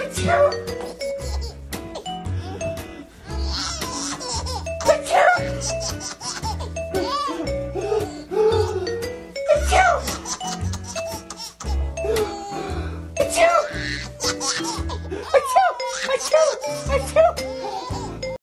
Achoo! Achoo! Achoo! Achoo! Achoo!